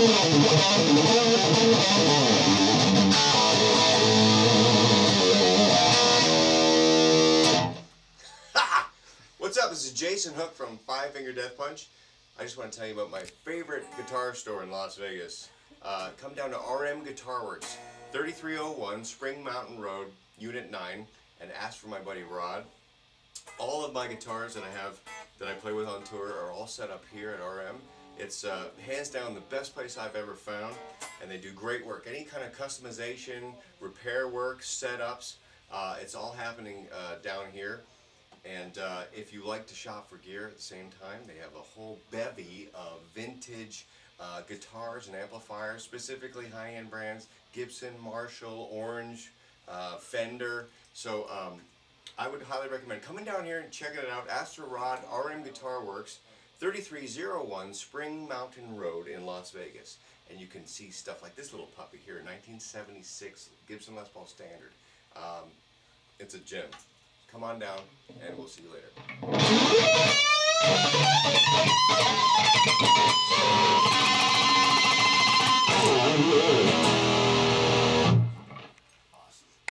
What's up? This is Jason Hook from Five Finger Death Punch. I just want to tell you about my favorite guitar store in Las Vegas. Uh, come down to RM Guitar Works, 3301 Spring Mountain Road, Unit 9, and ask for my buddy Rod. All of my guitars that I have that I play with on tour are all set up here at RM. It's uh, hands down the best place I've ever found, and they do great work. Any kind of customization, repair work, setups, uh, it's all happening uh, down here. And uh, if you like to shop for gear at the same time, they have a whole bevy of vintage uh, guitars and amplifiers, specifically high-end brands, Gibson, Marshall, Orange, uh, Fender. So um, I would highly recommend coming down here and checking it out. Astro Rod, RM Guitar Works, 3301 Spring Mountain Road in Las Vegas. And you can see stuff like this little puppy here, 1976 Gibson Les Paul Standard. Um, it's a gem. Come on down, and we'll see you later.